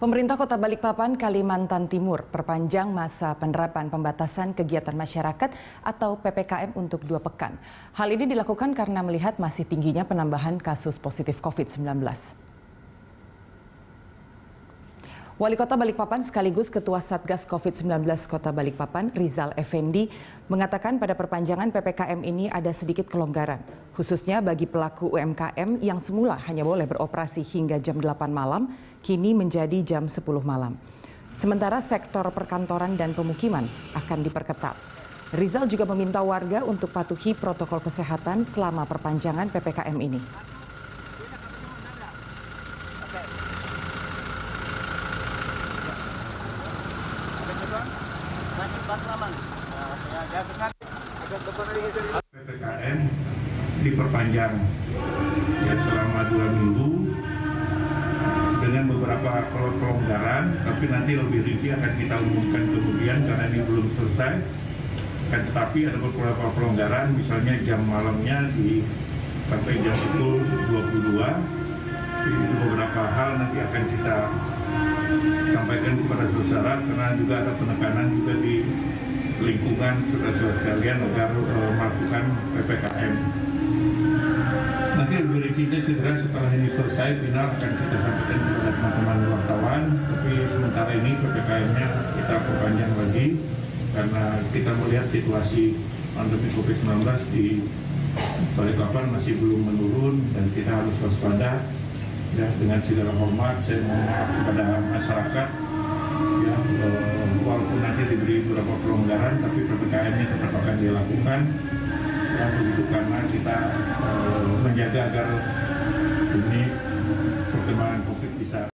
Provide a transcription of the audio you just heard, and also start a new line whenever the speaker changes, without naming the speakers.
Pemerintah Kota Balikpapan, Kalimantan Timur perpanjang masa penerapan pembatasan kegiatan masyarakat atau PPKM untuk dua pekan. Hal ini dilakukan karena melihat masih tingginya penambahan kasus positif COVID-19. Wali Kota Balikpapan sekaligus Ketua Satgas COVID-19 Kota Balikpapan, Rizal Effendi, mengatakan pada perpanjangan PPKM ini ada sedikit kelonggaran, khususnya bagi pelaku UMKM yang semula hanya boleh beroperasi hingga jam 8 malam, kini menjadi jam 10 malam. Sementara sektor perkantoran dan pemukiman akan diperketat. Rizal juga meminta warga untuk patuhi protokol kesehatan selama perpanjangan PPKM ini.
PPKM diperpanjang ya selama dua minggu dengan beberapa pelonggaran, tapi nanti lebih rinci akan kita umumkan kemudian karena ini belum selesai. Kan, tetapi ada beberapa pelonggaran, misalnya jam malamnya di sampai jam pukul 22. Itu beberapa hal nanti akan kita sampaikan kepada saudara karena juga ada penekanan juga di lingkungan saudara-saudara sekalian agar uh, melakukan PPKM nanti rincinya segera setelah ini selesai final akan kita sampaikan kepada teman-teman wartawan. Tapi sementara ini PPKM-nya kita perpanjang lagi karena kita melihat situasi pandemi COVID-19 di Balikpapan masih belum menurun dan kita harus waspada. Ya dengan segala hormat saya mohon kepada masyarakat beberapa pelonggaran tapi PPKM-nya tetap akan dilakukan. Ya begitu karena kita uh, menjaga agar